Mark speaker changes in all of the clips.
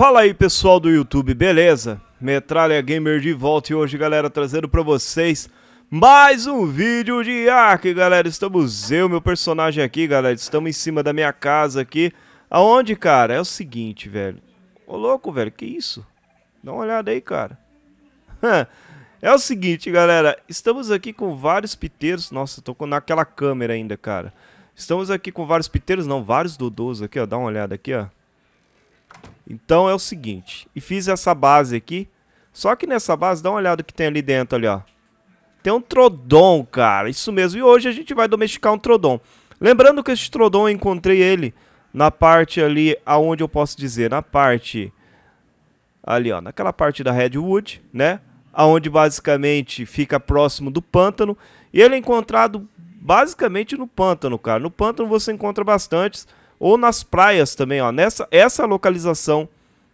Speaker 1: Fala aí pessoal do YouTube, beleza? Metralha Gamer de volta e hoje galera trazendo pra vocês mais um vídeo de Ark, galera. Estamos eu, meu personagem aqui, galera, estamos em cima da minha casa aqui. Aonde, cara? É o seguinte, velho. Ô louco, velho, que isso? Dá uma olhada aí, cara. É o seguinte, galera, estamos aqui com vários piteiros. Nossa, tô naquela câmera ainda, cara. Estamos aqui com vários piteiros, não, vários dodôs aqui, ó. Dá uma olhada aqui, ó então é o seguinte, e fiz essa base aqui, só que nessa base, dá uma olhada que tem ali dentro ali, ó. Tem um Trodon, cara, isso mesmo, e hoje a gente vai domesticar um Trodon. Lembrando que esse Trodon eu encontrei ele na parte ali, aonde eu posso dizer, na parte ali, ó, naquela parte da Redwood, né? Aonde basicamente fica próximo do pântano, e ele é encontrado basicamente no pântano, cara. No pântano você encontra bastantes ou nas praias também, ó, nessa essa localização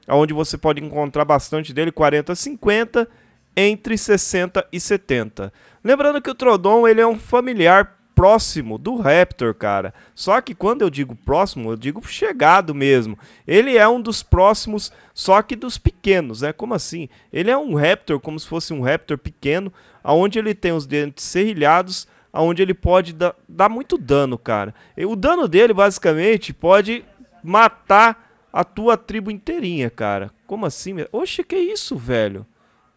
Speaker 1: onde você pode encontrar bastante dele, 40 a 50, entre 60 e 70. Lembrando que o Trodon ele é um familiar próximo do Raptor, cara. Só que quando eu digo próximo, eu digo chegado mesmo. Ele é um dos próximos, só que dos pequenos, né? Como assim? Ele é um Raptor, como se fosse um Raptor pequeno, aonde ele tem os dentes serrilhados, onde ele pode dar, dar muito dano, cara. O dano dele, basicamente, pode matar a tua tribo inteirinha, cara. Como assim? Oxe, que isso, velho?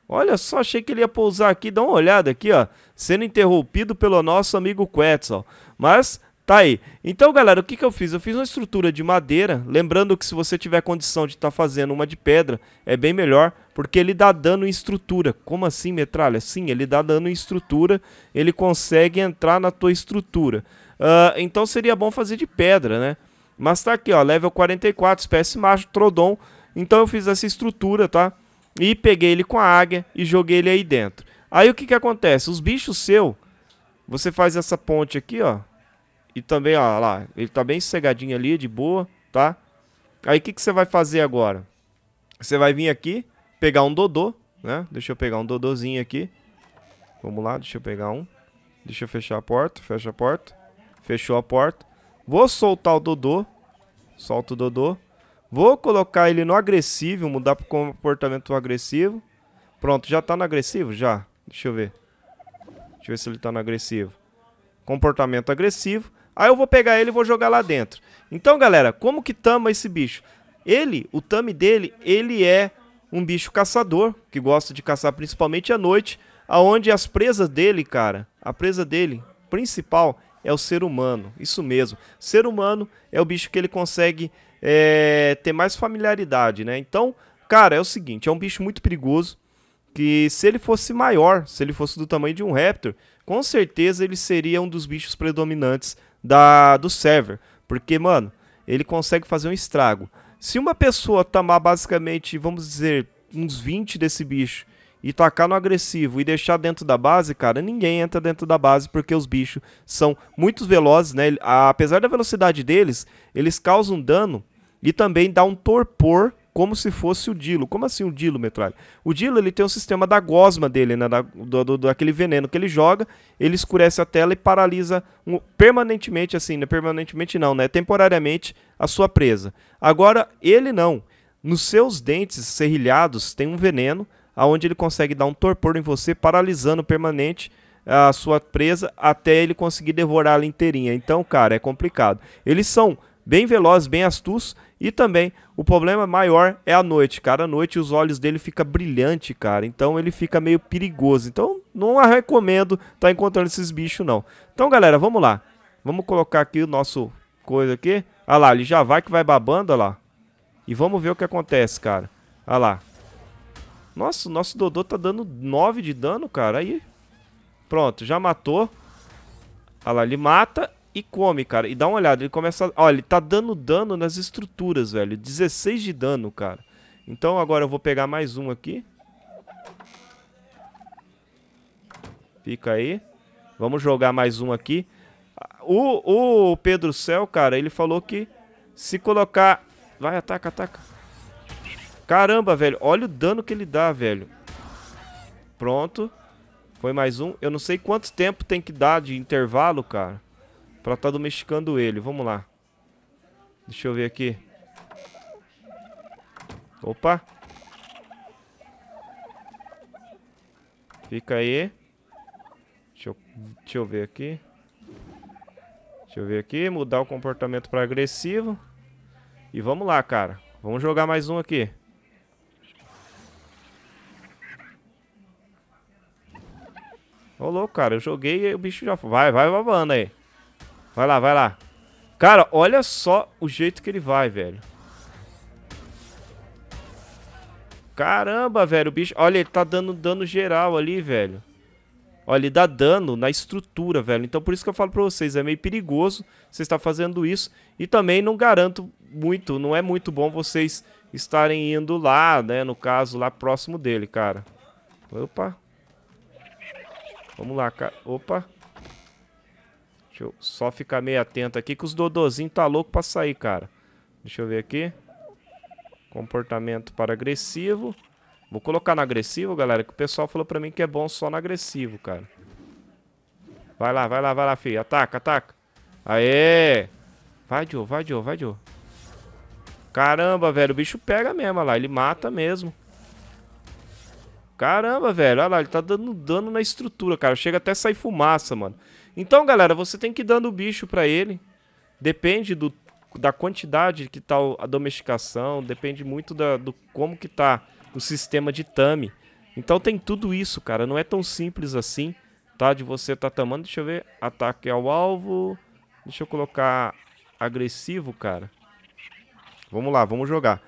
Speaker 1: Olha só, achei que ele ia pousar aqui. Dá uma olhada aqui, ó. Sendo interrompido pelo nosso amigo Quetzal. Mas Tá aí. Então, galera, o que, que eu fiz? Eu fiz uma estrutura de madeira. Lembrando que se você tiver condição de estar tá fazendo uma de pedra, é bem melhor, porque ele dá dano em estrutura. Como assim, metralha? Sim, ele dá dano em estrutura. Ele consegue entrar na tua estrutura. Uh, então seria bom fazer de pedra, né? Mas tá aqui, ó, level 44, espécie macho, Trodon. Então eu fiz essa estrutura, tá? E peguei ele com a águia e joguei ele aí dentro. Aí o que que acontece? Os bichos seu, você faz essa ponte aqui, ó e também, ó lá, ele tá bem sossegadinho ali, de boa, tá? Aí o que, que você vai fazer agora? Você vai vir aqui, pegar um Dodô, né? Deixa eu pegar um Dodôzinho aqui. Vamos lá, deixa eu pegar um. Deixa eu fechar a porta, fecha a porta. Fechou a porta. Vou soltar o Dodô. Solta o Dodô. Vou colocar ele no agressivo, mudar para comportamento agressivo. Pronto, já tá no agressivo? Já. Deixa eu ver. Deixa eu ver se ele tá no agressivo. Comportamento agressivo. Aí eu vou pegar ele e vou jogar lá dentro. Então, galera, como que tama esse bicho? Ele, o tame dele, ele é um bicho caçador, que gosta de caçar principalmente à noite, aonde as presas dele, cara, a presa dele principal é o ser humano. Isso mesmo. Ser humano é o bicho que ele consegue é, ter mais familiaridade, né? Então, cara, é o seguinte, é um bicho muito perigoso, que se ele fosse maior, se ele fosse do tamanho de um raptor, com certeza ele seria um dos bichos predominantes da, do server. Porque, mano, ele consegue fazer um estrago. Se uma pessoa tomar basicamente, vamos dizer, uns 20 desse bicho e tacar no agressivo e deixar dentro da base, cara, ninguém entra dentro da base porque os bichos são muito velozes, né? Apesar da velocidade deles, eles causam dano e também dá um torpor como se fosse o Dilo. Como assim o Dilo, Metralha? O Dilo ele tem um sistema da gosma dele, né? Da, do, do, daquele veneno que ele joga, ele escurece a tela e paralisa um, permanentemente, assim, né? Permanentemente não, né? Temporariamente a sua presa. Agora, ele não. Nos seus dentes serrilhados tem um veneno, aonde ele consegue dar um torpor em você, paralisando permanente a sua presa até ele conseguir devorar ela inteirinha. Então, cara, é complicado. Eles são bem velozes, bem astutos e também o problema maior é a noite, cara. À noite os olhos dele fica brilhante, cara. Então ele fica meio perigoso. Então não recomendo tá encontrando esses bichos não. Então, galera, vamos lá. Vamos colocar aqui o nosso coisa aqui. Olha lá, ele já vai que vai babando, olha lá. E vamos ver o que acontece, cara. Olha lá. Nossa, o nosso Dodô tá dando 9 de dano, cara. Aí. Pronto, já matou. Olha lá, ele mata e come, cara. E dá uma olhada, ele começa... Olha, ele tá dando dano nas estruturas, velho. 16 de dano, cara. Então agora eu vou pegar mais um aqui. Fica aí. Vamos jogar mais um aqui. O, o Pedro Céu, cara, ele falou que se colocar... Vai, ataca, ataca. Caramba, velho. Olha o dano que ele dá, velho. Pronto. Foi mais um. Eu não sei quanto tempo tem que dar de intervalo, cara. Pra estar tá domesticando ele. Vamos lá. Deixa eu ver aqui. Opa. Fica aí. Deixa eu, deixa eu ver aqui. Deixa eu ver aqui. Mudar o comportamento para agressivo. E vamos lá, cara. Vamos jogar mais um aqui. Ô, louco, cara. Eu joguei e o bicho já... Vai, vai babando aí. Vai lá, vai lá. Cara, olha só o jeito que ele vai, velho. Caramba, velho, o bicho... Olha, ele tá dando dano geral ali, velho. Olha, ele dá dano na estrutura, velho. Então por isso que eu falo pra vocês, é meio perigoso você estar fazendo isso. E também não garanto muito, não é muito bom vocês estarem indo lá, né? No caso, lá próximo dele, cara. Opa. Vamos lá, cara. Opa. Deixa eu só ficar meio atento aqui que os dodozinhos tá louco pra sair, cara. Deixa eu ver aqui. Comportamento para agressivo. Vou colocar no agressivo, galera, que o pessoal falou pra mim que é bom só no agressivo, cara. Vai lá, vai lá, vai lá, filho. Ataca, ataca. Aê! Vai, Joe, vai, Joe, vai, Joe. Caramba, velho, o bicho pega mesmo, olha lá. Ele mata mesmo. Caramba, velho, olha lá, ele tá dando dano na estrutura, cara. Chega até sair fumaça, mano. Então, galera, você tem que ir dando bicho pra ele. Depende do, da quantidade que tá a domesticação, depende muito da, do como que tá o sistema de tame. Então tem tudo isso, cara. Não é tão simples assim, tá? De você tá tamando. Deixa eu ver. Ataque ao alvo. Deixa eu colocar agressivo, cara. Vamos lá, vamos jogar.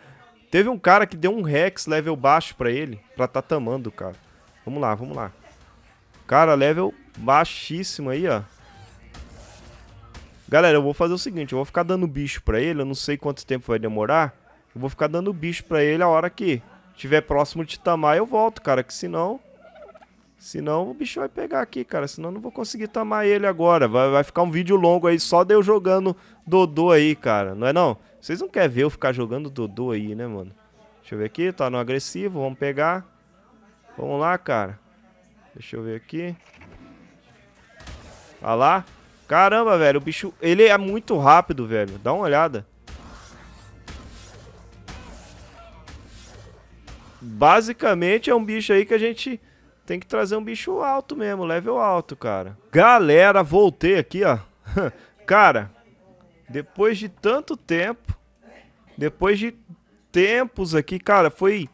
Speaker 1: Teve um cara que deu um Rex level baixo pra ele, pra tá tamando, cara. Vamos lá, vamos lá. Cara, level baixíssimo aí, ó. Galera, eu vou fazer o seguinte, eu vou ficar dando bicho pra ele, eu não sei quanto tempo vai demorar. Eu vou ficar dando bicho pra ele a hora que tiver próximo de tamar, eu volto, cara, que senão... Senão o bicho vai pegar aqui, cara, senão eu não vou conseguir tamar ele agora. Vai, vai ficar um vídeo longo aí só de eu jogando Dodô aí, cara, não é não? Vocês não querem ver eu ficar jogando Dodô aí, né, mano? Deixa eu ver aqui, tá no agressivo, vamos pegar. Vamos lá, cara. Deixa eu ver aqui. Olha lá. Caramba, velho. O bicho... Ele é muito rápido, velho. Dá uma olhada. Basicamente é um bicho aí que a gente tem que trazer um bicho alto mesmo. Level alto, cara. Galera, voltei aqui, ó. cara, depois de tanto tempo... Depois de tempos aqui, cara, foi...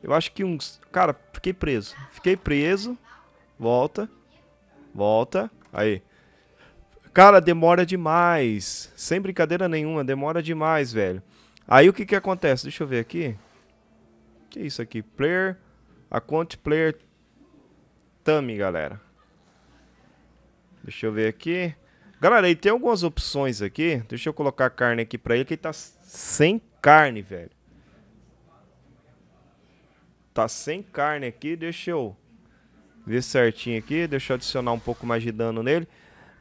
Speaker 1: Eu acho que uns... Cara, fiquei preso. Fiquei preso. Volta. Volta. Aí. Cara, demora demais. Sem brincadeira nenhuma, demora demais, velho. Aí o que que acontece? Deixa eu ver aqui. Que é isso aqui? Player. Account Player Tami, galera. Deixa eu ver aqui. Galera, aí tem algumas opções aqui. Deixa eu colocar a carne aqui pra ele, que ele tá sem carne, velho. Tá sem carne aqui, deixa eu ver certinho aqui. Deixa eu adicionar um pouco mais de dano nele.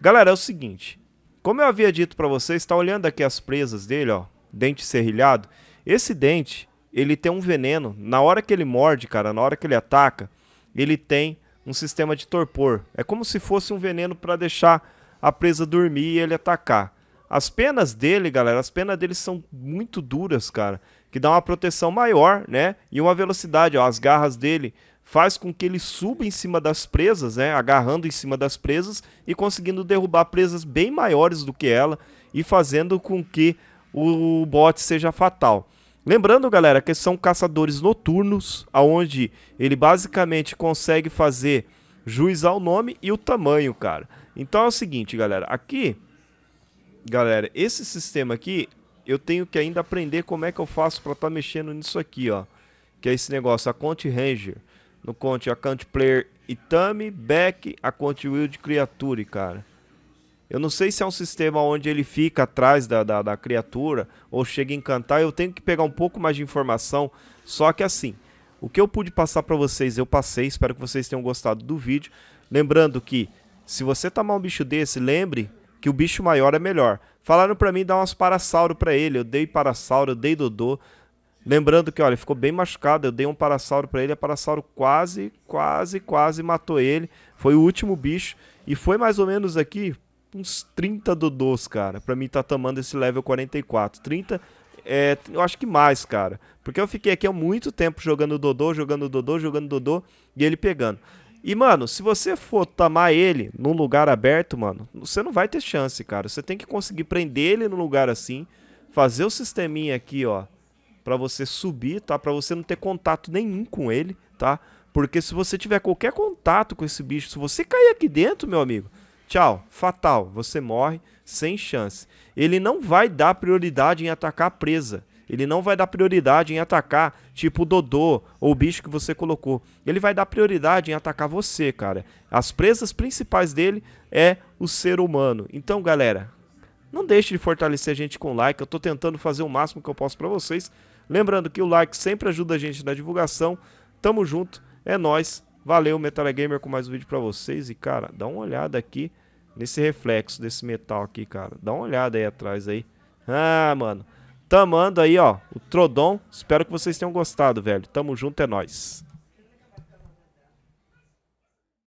Speaker 1: Galera, é o seguinte. Como eu havia dito para vocês, está olhando aqui as presas dele, ó. Dente serrilhado. Esse dente, ele tem um veneno. Na hora que ele morde, cara, na hora que ele ataca, ele tem um sistema de torpor. É como se fosse um veneno para deixar a presa dormir e ele atacar. As penas dele, galera, as penas dele são muito duras, cara. Que dá uma proteção maior, né? E uma velocidade, ó. As garras dele faz com que ele suba em cima das presas, né, agarrando em cima das presas e conseguindo derrubar presas bem maiores do que ela e fazendo com que o bot seja fatal. Lembrando, galera, que são caçadores noturnos, aonde ele basicamente consegue fazer juiz ao nome e o tamanho, cara. Então é o seguinte, galera, aqui, galera, esse sistema aqui, eu tenho que ainda aprender como é que eu faço para estar tá mexendo nisso aqui, ó. Que é esse negócio, a Conte Ranger no Conte Account Player Itami, Back, Account Wild Creature, cara. Eu não sei se é um sistema onde ele fica atrás da, da, da, criatura ou chega a encantar. Eu tenho que pegar um pouco mais de informação. Só que assim, o que eu pude passar para vocês, eu passei. Espero que vocês tenham gostado do vídeo. Lembrando que, se você tomar um bicho desse, lembre que o bicho maior é melhor. Falaram para mim dar umas parasauro para ele. Eu dei parasauro, eu dei dodô. Lembrando que, olha, ficou bem machucado. Eu dei um parasauro para ele. A parasauro quase, quase, quase matou ele. Foi o último bicho. E foi mais ou menos aqui uns 30 dodôs, cara. Pra mim tá tomando esse level 44. 30 É, eu acho que mais, cara. Porque eu fiquei aqui há muito tempo jogando Dodô, jogando Dodô, jogando Dodô e ele pegando. E, mano, se você for tamar ele num lugar aberto, mano, você não vai ter chance, cara. Você tem que conseguir prender ele num lugar assim, fazer o sisteminha aqui, ó, pra você subir, tá? Pra você não ter contato nenhum com ele, tá? Porque se você tiver qualquer contato com esse bicho, se você cair aqui dentro, meu amigo, tchau, fatal, você morre sem chance. Ele não vai dar prioridade em atacar a presa. Ele não vai dar prioridade em atacar, tipo o Dodô ou o bicho que você colocou. Ele vai dar prioridade em atacar você, cara. As presas principais dele é o ser humano. Então, galera, não deixe de fortalecer a gente com like. Eu tô tentando fazer o máximo que eu posso para vocês. Lembrando que o like sempre ajuda a gente na divulgação. Tamo junto, é nós. Valeu, Metal Gamer, com mais um vídeo para vocês. E, cara, dá uma olhada aqui nesse reflexo desse metal aqui, cara. Dá uma olhada aí atrás aí. Ah, mano. Tamando aí, ó, o Trodon. Espero que vocês tenham gostado, velho. Tamo junto, é nóis.